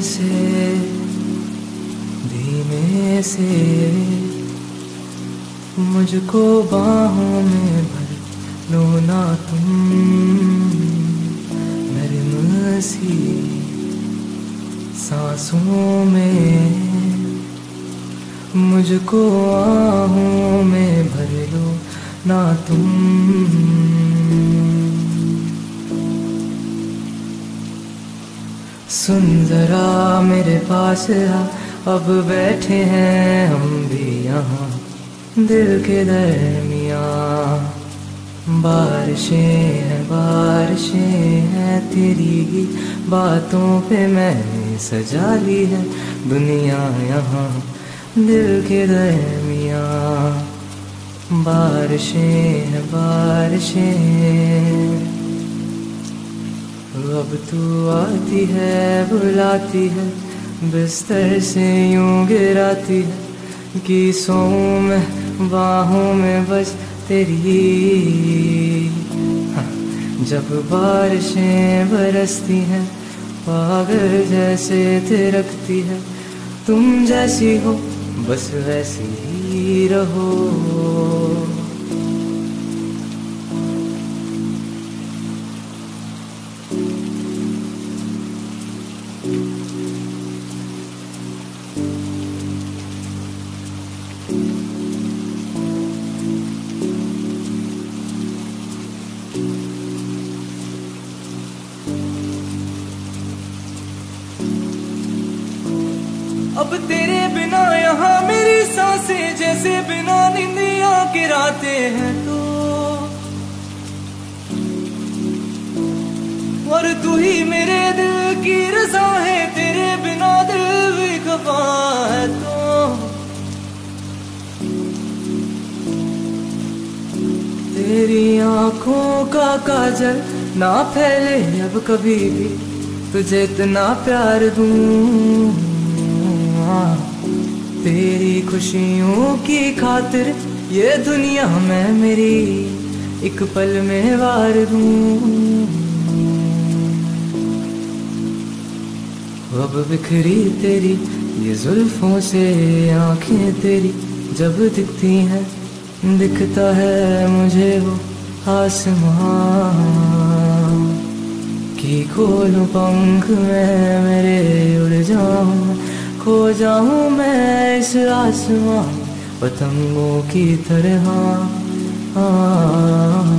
से धीमे से मुझको बाहों में भर लो ना तुम। नरम सी सांसों में मुझको आहों में भर लो ना तुम। सुन जरा मेरे पास आ, अब बैठे हैं हम भी यहाँ। दिल के दरमिया, बारिशें हैं बारिशें हैं तेरी ही बातों पे मैंने सजा ली है दुनिया यहाँ। दिल के दरमिया बारिशें बारिशें। अब तू आती है बुलाती है बिस्तर से यूँ गिराती है कि सो में बाहों में बस तेरी। हाँ, जब बारिशें बरसती हैं पागल जैसे थिरकती है तुम जैसी हो बस वैसे ही रहो। अब तेरे बिना यहाँ मेरी साँसें जैसे बिना निंदिया गिराते हैं तो। और तू ही मेरे दिल की रजा है, तेरे बिना दिल भी खफा है तो। तेरी आँखों का काजल ना फैले अब कभी भी, तुझे इतना प्यार दूँ। तेरी खुशियों की खातिर ये दुनिया में मेरी एक पल में वार दूँ। अब बिखरी तेरी, ये जुल्फों से आँखें तेरी जब दिखती हैं, दिखता है मुझे वो आसमां की खोलूं पंख में मेरे उड़ खो जाऊँ मैं इस आसमां पतंगों की तरह। हाँ।